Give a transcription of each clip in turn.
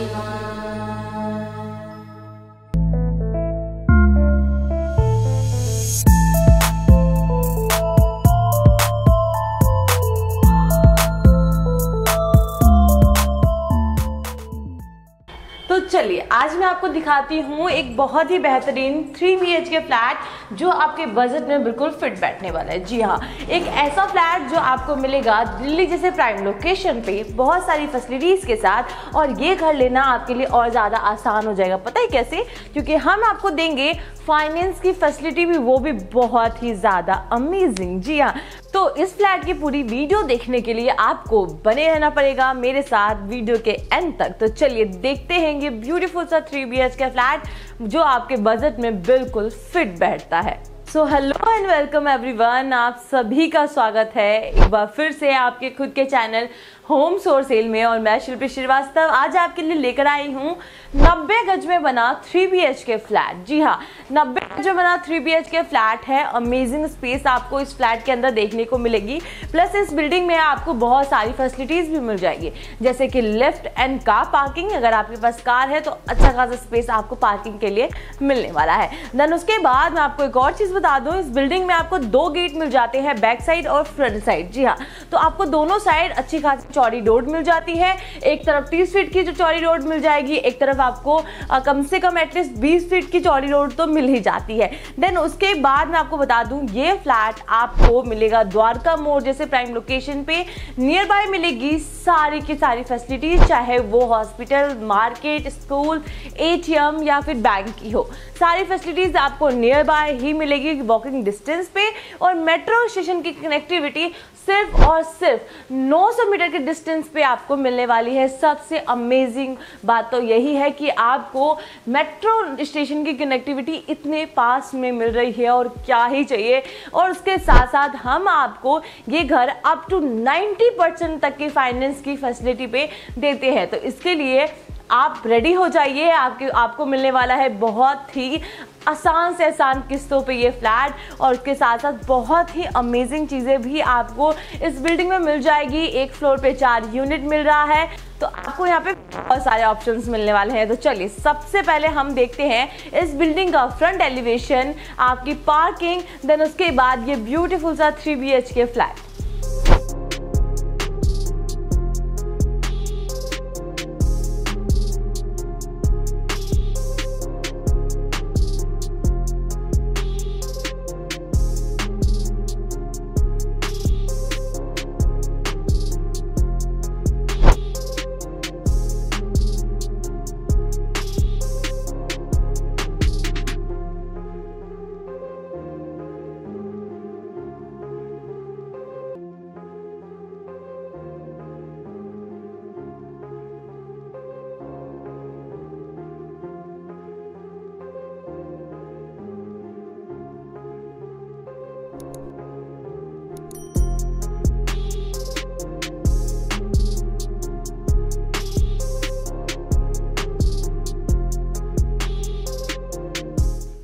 तो आपको दिखाती हूँ एक बहुत ही बेहतरीन three B H K flat जो आपके बजट में बिल्कुल फिट बैठने वाला है। जी हाँ एक ऐसा फ्लैट जो आपको मिलेगा दिल्ली जैसे प्राइम लोकेशन पे बहुत सारी फैसिलिटीज़ के साथ और ये घर लेना आपके लिए और ज़्यादा आसान हो जाएगा। पता है कैसे? क्योंकि हम आपको देंगे फाइनेंस की फैसिलिटी भी, वो भी बहुत ही ज़्यादा अमेजिंग जी हाँ तो इस फ्लैट की पूरी वीडियो देखने के लिए आपको बने रहना पड़ेगा मेरे साथ वीडियो के एंड तक। तो चलिए देखते हैं ये ब्यूटीफुल सा थ्री बी का फ्लैट जो आपके बजट में बिल्कुल फिट बैठता है। So hello and welcome everyone आप सभी का स्वागत है। एक बार फिर से आपके खुद के चैनल होम सोर सेल में और मैं शिल्पी श्रीवास्तव, आज आपके लिए लेकर आई हूँ 90 गज में बना 3 बी के फ्लैट जी हाँ 90 गज में बना 3 बी के फ्लैट है। अमेजिंग स्पेस आपको इस फ्लैट के अंदर देखने को मिलेगी। प्लस इस बिल्डिंग में आपको बहुत सारी फैसिलिटीज़ भी मिल जाएगी। जैसे कि लिफ्ट एंड कार पार्किंग अगर आपके पास कार है तो अच्छा खासा स्पेस आपको पार्किंग के लिए मिलने वाला है। देन उसके बाद मैं आपको एक और चीज़ बता दूँ, इस बिल्डिंग में आपको दो गेट मिल जाते हैं बैक साइड और फ्रंट साइड जी हाँ तो आपको दोनों साइड अच्छी खासी चौड़ी रोड मिल जाती है। एक तरफ़ तीस फीट की जो चौड़ी रोड मिल जाएगी, एक तरफ़ आपको कम से कम एटलीस्ट बीस फीट की चौड़ी रोड तो मिल ही जाती है। देन उसके बाद मैं आपको बता दूँ, ये फ्लैट आपको मिलेगा द्वारका मोड़ जैसे प्राइम लोकेशन पे। नियर बाय मिलेगी सारी की सारी फैसिलिटीज़ चाहे वो हॉस्पिटल मार्केट स्कूल एटीएम या फिर बैंक की हो। सारी फैसिलिटीज़ आपको नियर बाय ही मिलेगी वॉकिंग डिस्टेंस पे। और मेट्रो स्टेशन की कनेक्टिविटी सिर्फ़ और सिर्फ़ 900 मीटर के डिस्टेंस पे आपको मिलने वाली है। सबसे अमेजिंग बात तो यही है कि आपको मेट्रो स्टेशन की कनेक्टिविटी इतने पास में मिल रही है और क्या ही चाहिए। और उसके साथ साथ हम आपको ये घर अप टू 90 परसेंट तक की फाइनेंस की फैसिलिटी पे देते हैं। तो इसके लिए आप रेडी हो जाइए। आपके, आपको मिलने वाला है बहुत ही आसान से आसान किस्तों पे ये फ्लैट और उसके साथ साथ बहुत ही अमेजिंग चीज़ें भी आपको इस बिल्डिंग में मिल जाएगी। एक फ्लोर पे चार यूनिट मिल रहा है। तो आपको यहाँ पे बहुत सारे ऑप्शंस मिलने वाले हैं। तो चलिए, सबसे पहले हम देखते हैं इस बिल्डिंग का फ्रंट एलिवेशन आपकी पार्किंग देन उसके बाद ये ब्यूटीफुल सा थ्री बी के फ्लैट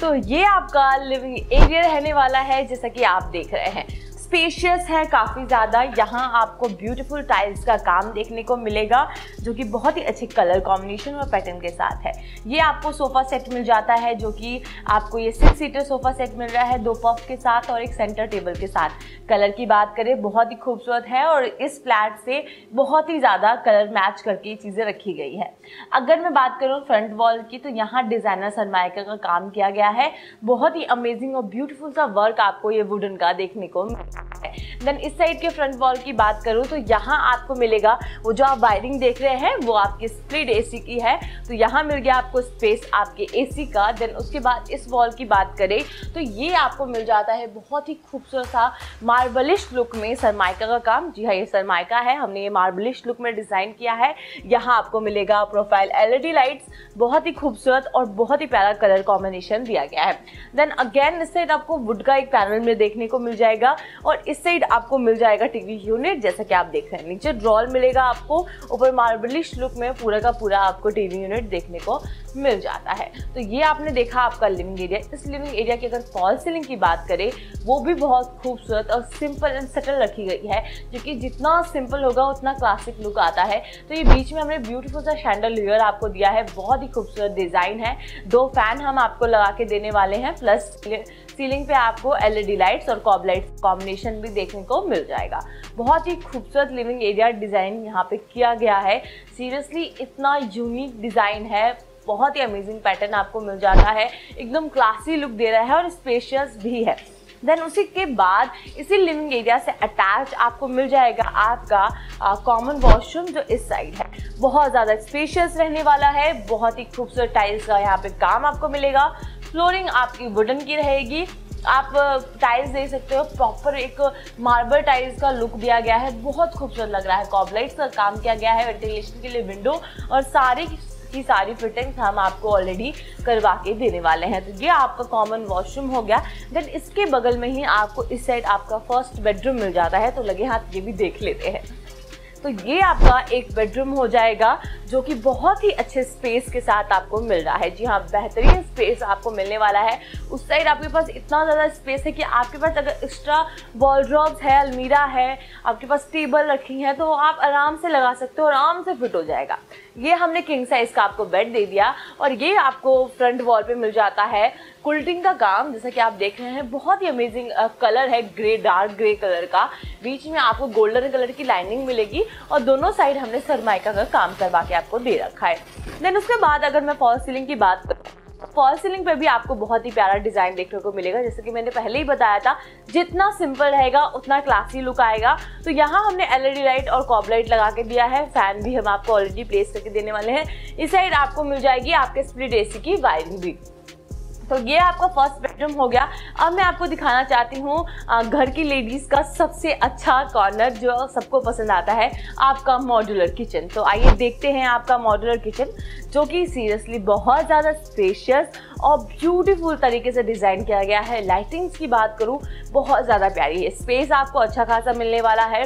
तो ये आपका लिविंग एरिया रहने वाला है जैसा कि आप देख रहे हैं। स्पेशियस है, काफ़ी ज़्यादा। यहाँ आपको ब्यूटीफुल टाइल्स का काम देखने को मिलेगा, जो कि बहुत ही अच्छे कलर कॉम्बिनेशन और पैटर्न के साथ है। ये आपको सोफ़ा सेट मिल जाता है, जो कि आपको ये सिक्स सीटर सोफ़ा सेट मिल रहा है, दो पफ के साथ और एक सेंटर टेबल के साथ। कलर की बात करें, बहुत ही खूबसूरत है और इस फ्लैट से बहुत ही ज़्यादा कलर मैच करके ये चीज़ें रखी गई है। अगर मैं बात करूँ फ्रंट वॉल की तो यहाँ डिज़ाइनर सरमाइका का काम किया गया है। बहुत ही अमेजिंग और ब्यूटीफुल सा वर्क आपको ये वुडन का देखने को देन इस साइड के फ्रंट वॉल की बात करूँ तो यहाँ आपको मिलेगा, वो जो आप वायरिंग देख रहे हैं, वो आपकी स्प्लिट एसी की है। तो यहाँ मिल गया आपको स्पेस आपके एसी का। देन उसके बाद इस वॉल की बात करें तो ये आपको मिल जाता है बहुत ही खूबसूरत सा मार्बलिश लुक में सरमाइका का काम। जी हाँ ये सरमाइका है। हमने ये मार्बलिश लुक में डिज़ाइन किया है। यहाँ आपको मिलेगा प्रोफ़ाइल एलईडी लाइट्स बहुत ही खूबसूरत और बहुत ही प्यारा कलर कॉम्बिनेशन दिया गया है। देन अगेन इस साइड आपको वुड का एक पैनल में देखने को मिल जाएगा। और इस साइड आपको मिल जाएगा टीवी यूनिट, जैसा कि आप देख रहे हैं। नीचे ड्रॉल मिलेगा आपको, ऊपर मार्बलिश लुक में पूरा का पूरा आपको टीवी यूनिट देखने को मिल जाता है। तो ये आपने देखा आपका लिविंग एरिया इस लिविंग एरिया की अगर फॉल सीलिंग की बात करें, वो भी बहुत खूबसूरत और सिंपल एंड सटल रखी गई है, जो कि जितना सिंपल होगा, उतना क्लासिक लुक आता है। तो ये बीच में हमने ब्यूटीफुल सा शैंडल आपको दिया है, बहुत ही खूबसूरत डिज़ाइन है। दो फ़ैन हम आपको लगा के देने वाले हैं प्लस सीलिंग पे आपको एलईडी लाइट्स और कॉब लाइट्स कॉम्बिनेशन भी देखने को मिल जाएगा। बहुत ही खूबसूरत लिविंग एरिया डिज़ाइन यहाँ पे किया गया है। सीरियसली इतना यूनिक डिज़ाइन है। बहुत ही अमेजिंग पैटर्न आपको मिल जाता है। एकदम क्लासी लुक दे रहा है और स्पेशियस भी है। देन उसी के बाद इसी लिविंग एरिया से अटैच आपको मिल जाएगा आपका कॉमन वॉशरूम जो इस साइड है। बहुत ज़्यादा स्पेशियस रहने वाला है। बहुत ही खूबसूरत टाइल्स का यहाँ पे काम आपको मिलेगा। फ्लोरिंग आपकी वुडन की रहेगी। आप टाइल्स दे सकते हो। प्रॉपर एक मार्बल टाइल्स का लुक दिया गया है। बहुत खूबसूरत लग रहा है। कॉबलाइट्स का काम किया गया है वेंटिलेशन के लिए विंडो और सारी की सारी फिटिंग्स हम आपको ऑलरेडी करवा के देने वाले हैं। तो ये आपका कॉमन वॉशरूम हो गया। देन इसके बगल में ही आपको इस साइड आपका फ़र्स्ट बेडरूम मिल जाता है। तो लगे हाथ ये भी देख लेते हैं। तो ये आपका एक बेडरूम हो जाएगा, जो कि बहुत ही अच्छे स्पेस के साथ आपको मिल रहा है। जी हाँ बेहतरीन स्पेस आपको मिलने वाला है। उस साइड आपके पास इतना ज़्यादा स्पेस है कि आपके पास अगर एक्स्ट्रा वॉलड्रॉप्स है, अलमीरा है, आपके पास टेबल रखी है तो आप आराम से लगा सकते हो, आराम से फिट हो जाएगा। ये हमने किंग साइज़ का आपको बेड दे दिया और ये आपको फ्रंट वॉल पे मिल जाता है। कुल्टिंग का काम, जैसा कि आप देख रहे हैं, बहुत ही अमेजिंग कलर है ग्रे डार्क ग्रे कलर का। बीच में आपको गोल्डन कलर की लाइनिंग मिलेगी और दोनों साइड हमने सरमाइका का काम करवा के आपको दे रखा है। देन उसके बाद अगर मैं फॉल सीलिंग की बात करूँ फॉल सीलिंग पे भी आपको बहुत ही प्यारा डिज़ाइन देखने को मिलेगा। जैसे कि मैंने पहले ही बताया था, जितना सिंपल रहेगा, उतना क्लासी लुक आएगा। तो यहाँ हमने एलईडी लाइट और कॉब लाइट लगा के दिया है। फ़ैन भी हम आपको ऑलरेडी प्लेस करके देने वाले हैं। इस साइड आपको मिल जाएगी आपके स्प्लिट एसी की वायरिंग भी। तो ये आपका फ़र्स्ट बेडरूम हो गया। अब मैं आपको दिखाना चाहती हूँ घर की लेडीज़ का सबसे अच्छा कॉर्नर जो सबको पसंद आता है, आपका मॉड्यूलर किचन तो आइए देखते हैं आपका मॉड्यूलर किचन जो कि सीरियसली बहुत ज़्यादा स्पेशियस और ब्यूटीफुल तरीके से डिज़ाइन किया गया है। लाइटिंग्स की बात करूँ, बहुत ज़्यादा प्यारी है। स्पेस आपको अच्छा खासा मिलने वाला है।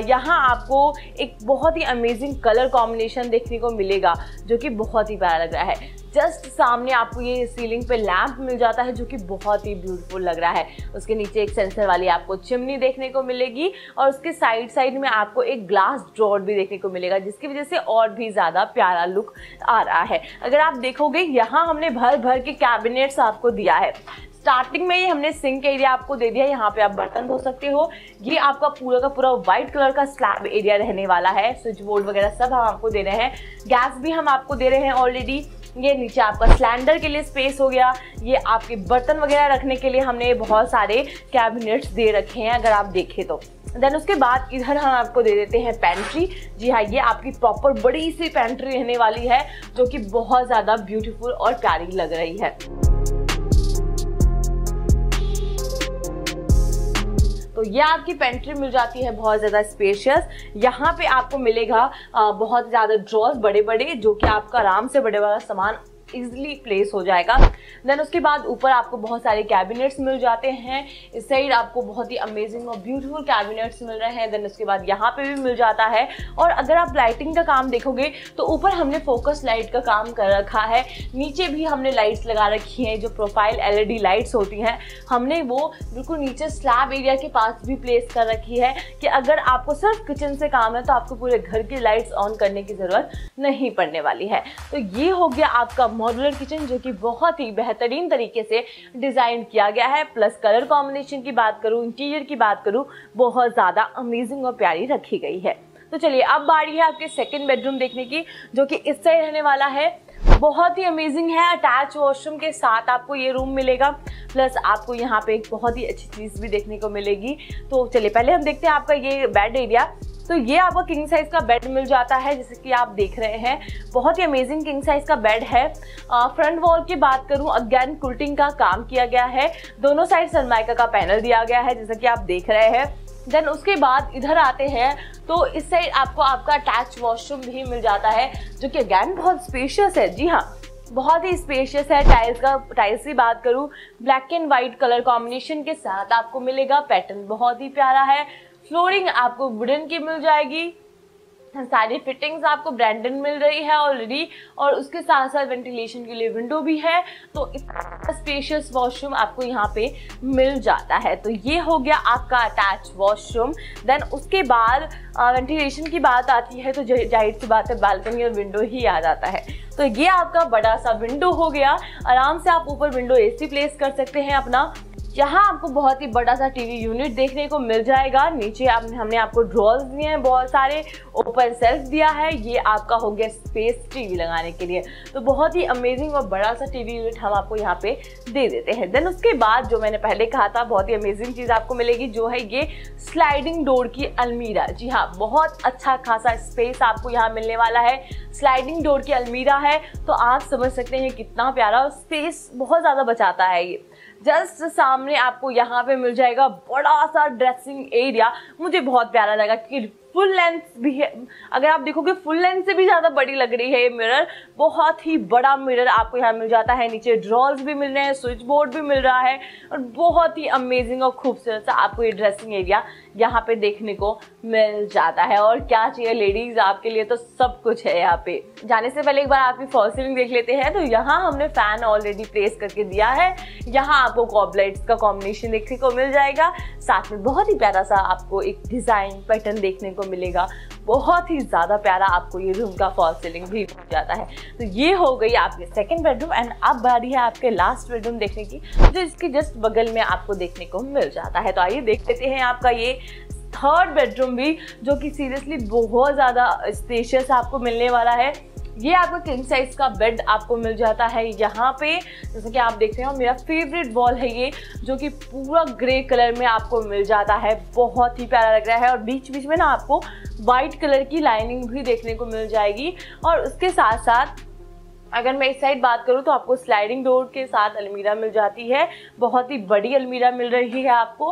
यहाँ आपको एक बहुत ही अमेजिंग कलर कॉम्बिनेशन देखने को मिलेगा, जो कि बहुत ही प्यारा लग रहा है। जस्ट सामने आपको ये सीलिंग पे लैंप मिल जाता है, जो कि बहुत ही ब्यूटीफुल लग रहा है। उसके नीचे एक सेंसर वाली आपको चिमनी देखने को मिलेगी और उसके साइड साइड में आपको एक ग्लास ड्रॉर भी देखने को मिलेगा, जिसकी वजह से और भी ज़्यादा प्यारा लुक आ रहा है। अगर आप देखोगे, यहाँ हमने भर भर के कैबिनेट्स आपको दिया है। स्टार्टिंग में ही हमने सिंक एरिया आपको दे दिया, यहाँ पे आप बर्तन धो सकते हो। ये आपका पूरा का पूरा व्हाइट कलर का स्लैब एरिया रहने वाला है स्विच बोर्ड वगैरह सब हम आपको दे रहे हैं। गैस भी हम आपको दे रहे हैं ऑलरेडी ये नीचे आपका सिलेंडर के लिए स्पेस हो गया। ये आपके बर्तन वगैरह रखने के लिए हमने बहुत सारे कैबिनेट्स दे रखे हैं, अगर आप देखें तो। देन उसके बाद इधर हम आपको दे देते हैं पेंट्री जी हाँ ये आपकी प्रॉपर बड़ी सी पेंट्री रहने वाली है, जो कि बहुत ज़्यादा ब्यूटीफुल और प्यारी लग रही है। ये आपकी पेंट्री मिल जाती है बहुत ज़्यादा स्पेशियस यहाँ पे आपको मिलेगा बहुत ज़्यादा ड्रॉज बड़े बड़े जो कि आपका आराम से बड़े बड़ा सामान इजिली प्लेस हो जाएगा। देन उसके बाद ऊपर आपको बहुत सारे कैबिनेट्स मिल जाते हैं। इस साइड आपको बहुत ही अमेजिंग और ब्यूटीफुल कैबिनेट्स मिल रहे हैं। देन उसके बाद यहाँ पे भी मिल जाता है। और अगर आप लाइटिंग का काम देखोगे तो ऊपर हमने फोकस लाइट का काम कर रखा है। नीचे भी हमने लाइट्स लगा रखी हैं, जो प्रोफ़ाइल एल लाइट्स होती हैं। हमने वो बिल्कुल नीचे स्लैब एरिया के पास भी प्लेस कर रखी है कि अगर आपको सिर्फ़ किचन से काम है तो आपको पूरे घर की लाइट्स ऑन करने की ज़रूरत नहीं पड़ने वाली है। तो ये हो गया आपका मॉडुलर किचन जो कि बहुत ही बेहतरीन तरीके से डिज़ाइन किया गया है। प्लस कलर कॉम्बिनेशन की बात करूँ इंटीरियर की बात करूँ, बहुत ज़्यादा अमेजिंग और प्यारी रखी गई है। तो चलिए, अब बारी है आपके सेकेंड बेडरूम देखने की, जो कि इस साइड रहने वाला है। बहुत ही अमेजिंग है अटैच वॉशरूम के साथ आपको ये रूम मिलेगा। प्लस आपको यहाँ पे एक बहुत ही अच्छी चीज़ भी देखने को मिलेगी। तो चलिए, पहले हम देखते हैं आपका ये बेड एरिया तो ये आपको किंग साइज़ का बेड मिल जाता है, जैसे कि आप देख रहे हैं। बहुत ही अमेजिंग किंग साइज़ का बेड है। फ्रंट वॉल की बात करूँ अगेन कुल्टिंग का काम किया गया है। दोनों साइड सनमाइका का पैनल दिया गया है, जैसा कि आप देख रहे हैं। देन उसके बाद इधर आते हैं तो इस साइड आपको आपका अटैच वॉशरूम भी मिल जाता है, जो कि अगैन बहुत स्पेशियस है। जी हाँ बहुत ही स्पेशियस है। टाइल्स का टाइल्स की बात करूँ black and white colour combination के साथ आपको मिलेगा। पैटर्न बहुत ही प्यारा है। फ्लोरिंग आपको वुडन की मिल जाएगी। सारी फिटिंग्स आपको ब्रांडेड मिल रही है ऑलरेडी और उसके साथ साथ वेंटिलेशन के लिए विंडो भी है। तो इतना स्पेशियस वॉशरूम आपको यहाँ पे मिल जाता है। तो ये हो गया आपका अटैच वॉशरूम देन उसके बाद वेंटिलेशन की बात आती है तो ज़ाहिर सी बात है बालकनी और विंडो ही आ जाता है। तो ये आपका बड़ा सा विंडो हो गया। आराम से आप ऊपर विंडो एसी प्लेस कर सकते हैं अपना। यहाँ आपको बहुत ही बड़ा सा टीवी यूनिट देखने को मिल जाएगा। नीचे आप, हमने आपको ड्रॉर्स दिए हैं बहुत सारे ओपन सेल्फ दिया है। ये आपका हो गया स्पेस टीवी लगाने के लिए। तो बहुत ही अमेजिंग और बड़ा सा टीवी यूनिट हम आपको यहाँ पे दे देते हैं। देन उसके बाद जो मैंने पहले कहा था बहुत ही अमेजिंग चीज़ आपको मिलेगी जो है ये स्लाइडिंग डोर की अलमीरा। जी हाँ बहुत अच्छा खासा स्पेस आपको यहाँ मिलने वाला है। स्लाइडिंग डोर की अलमीरा है तो आप समझ सकते हैं कितना प्यारा और स्पेस बहुत ज़्यादा बचाता है ये। जस्ट सामने आपको यहाँ पे मिल जाएगा बड़ा सा ड्रेसिंग एरिया मुझे बहुत प्यारा लगा क्योंकि फुल लेंथ भी है। अगर आप देखोगे फुल लेंथ से भी ज़्यादा बड़ी लग रही है ये मिरर बहुत ही बड़ा मिरर आपको यहाँ मिल जाता है। नीचे ड्रॉल्स भी मिल रहे हैं स्विच बोर्ड भी मिल रहा है और बहुत ही अमेजिंग और खूबसूरत सा आपको ये ड्रेसिंग एरिया यहाँ पे देखने को मिल जाता है। और क्या चाहिए लेडीज़ आपके लिए तो सब कुछ है यहाँ पे। जाने से पहले एक बार आपकी फॉल सीलिंग देख लेते हैं। तो यहाँ हमने फ़ैन ऑलरेडी प्लेस करके दिया है। यहाँ आपको कॉबलाइट्स का कॉम्बिनेशन देखने को मिल जाएगा। साथ में बहुत ही प्यारा सा आपको एक डिज़ाइन पैटर्न देखने को मिलेगा। बहुत ही ज़्यादा प्यारा आपको ये रूम का फॉल सीलिंग भी मिल जाता है। तो ये हो गई आपकी सेकेंड बेडरूम एंड अब बारी है आपके लास्ट बेडरूम देखने की, जो इसके जस्ट बगल में आपको देखने को मिल जाता है। तो आइए देख लेते हैं आपका ये थर्ड बेडरूम भी, जो कि सीरियसली बहुत ज़्यादा स्पेशियस आपको मिलने वाला है। ये आपको किंग साइज़ का बेड आपको मिल जाता है यहाँ पे। जैसे कि आप देख रहे हो, मेरा फेवरेट वॉल है ये, जो कि पूरा ग्रे कलर में आपको मिल जाता है। बहुत ही प्यारा लग रहा है और बीच बीच में ना आपको वाइट कलर की लाइनिंग भी देखने को मिल जाएगी। और उसके साथ साथ अगर मैं इस साइड बात करूँ तो आपको स्लाइडिंग डोर के साथ अलमीरा मिल जाती है। बहुत ही बड़ी अलमीरा मिल रही है आपको।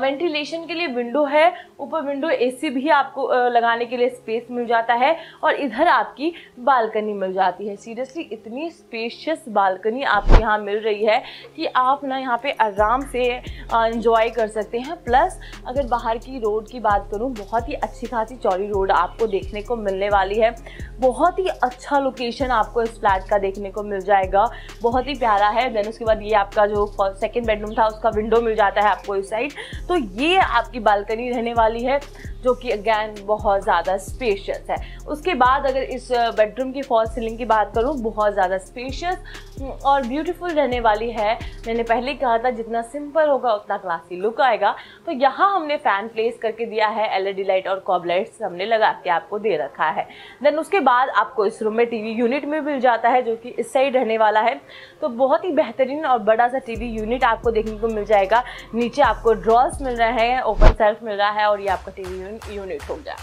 वेंटिलेशन के लिए विंडो है। ऊपर विंडो एसी भी आपको लगाने के लिए स्पेस मिल जाता है और इधर आपकी बालकनी मिल जाती है। सीरियसली इतनी स्पेशियस बालकनी आपको यहाँ मिल रही है कि आप ना यहाँ पे आराम से इंजॉय कर सकते हैं। प्लस अगर बाहर की रोड की बात करूँ, बहुत ही अच्छी खासी चौड़ी रोड आपको देखने को मिलने वाली है। बहुत ही अच्छा लोकेशन आपको इस फ्लैट का देखने को मिल जाएगा। बहुत ही प्यारा है। देन उसके बाद ये आपका जो सेकेंड बेडरूम था, उसका विंडो मिल जाता है आपको इस साइड तो ये आपकी बालकनी रहने वाली है, जो कि अगैन बहुत ज़्यादा स्पेशियस है। उसके बाद अगर इस बेडरूम की फॉल सीलिंग की बात करूँ, बहुत ज़्यादा स्पेशियस और ब्यूटीफुल रहने वाली है। मैंने पहले कहा था, जितना सिंपल होगा, उतना क्लासी लुक आएगा। तो यहाँ हमने फ़ैन प्लेस करके दिया है एलईडी लाइट और कॉबलाइट्स हमने लगा के आपको दे रखा है। देन उसके बाद आपको इस रूम में टीवी यूनिट में मिल जाता है जो कि इस साइड रहने वाला है। तो बहुत ही बेहतरीन और बड़ा सा टीवी यूनिट आपको देखने को मिल जाएगा। नीचे आपको ड्रॉस मिल रहे हैं ओपन सेल्फ मिल रहा है और ये आपका टीवी यूनिट हो गया।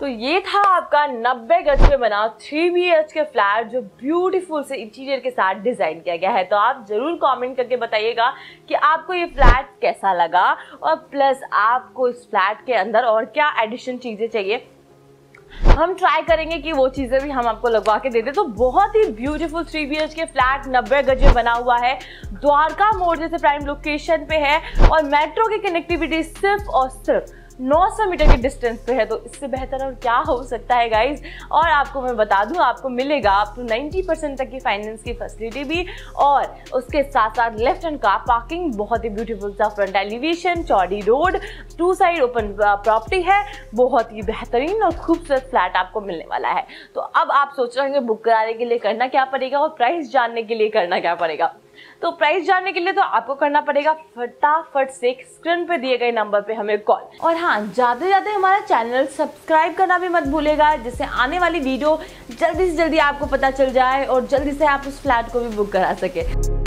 तो ये था आपका 90 गज में बना three B H K flat जो ब्यूटीफुल से इंटीरियर के साथ डिज़ाइन किया गया है। तो आप ज़रूर कमेंट करके बताइएगा कि आपको ये फ्लैट कैसा लगा और प्लस आपको इस फ्लैट के अंदर और क्या एडिशन चीज़ें चाहिए। हम ट्राई करेंगे कि वो चीज़ें भी हम आपको लगवा के दे दें। तो बहुत ही beautiful three B K flat नब्बे गज में बना हुआ है। द्वारका मोड़ जैसे प्राइम लोकेशन पे है और मेट्रो की कनेक्टिविटी सिर्फ़ और सिर्फ़ 900 मीटर के डिस्टेंस पे है तो इससे बेहतर और क्या हो सकता है गाइज़ और आपको मैं बता दूँ, आपको मिलेगा आप टू 90 परसेंट तक की फाइनेंस की फैसिलिटी भी, और उसके साथ साथ लेफ़्ट हैंड का पार्किंग बहुत ही ब्यूटीफुल सा फ्रंट एलिवेशन चौड़ी road two side open property है, बहुत ही बेहतरीन और खूबसूरत फ्लैट आपको मिलने वाला है। तो अब आप सोच रहे हैं बुक कराने के लिए करना क्या पड़ेगा और प्राइस जानने के लिए करना क्या पड़ेगा? तो प्राइस जानने के लिए तो आपको करना पड़ेगा फटाफट से स्क्रीन पे दिए गए नंबर पे हमें कॉल और हाँ जाते जाते हमारा चैनल सब्सक्राइब करना भी मत भूलेगा जिससे आने वाली वीडियो जल्दी से जल्दी आपको पता चल जाए और जल्दी से आप उस फ्लैट को भी बुक करा सके।